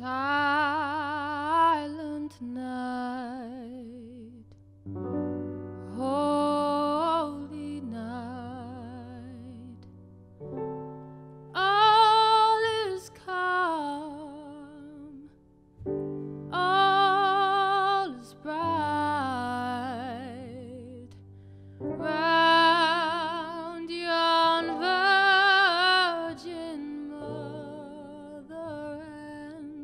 silent night.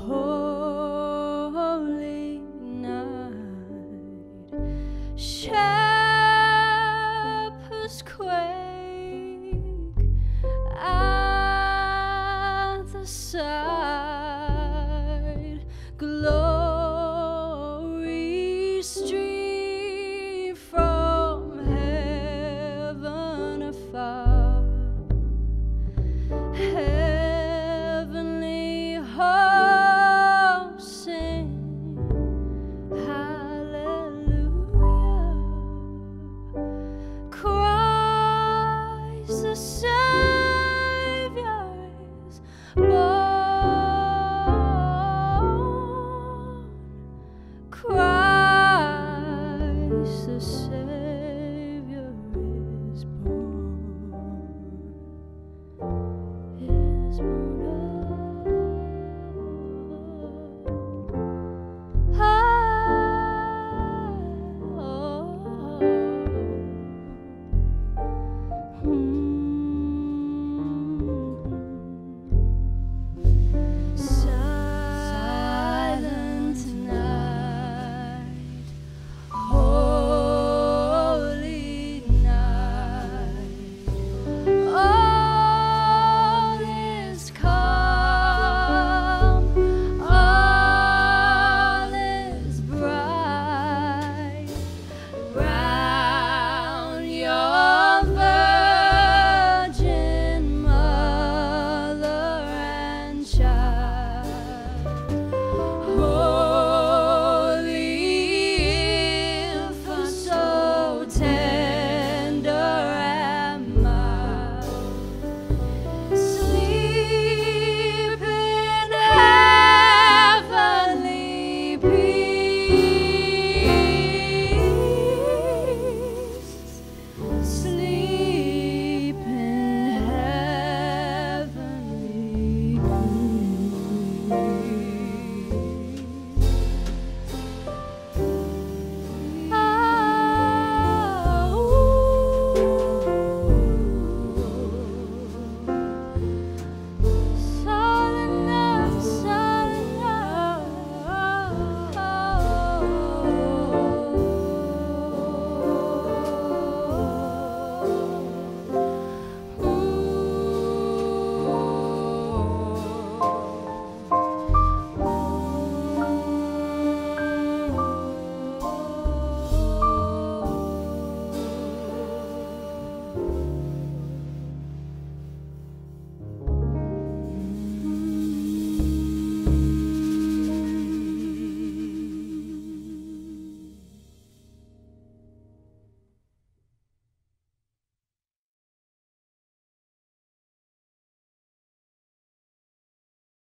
Oh. Hmm.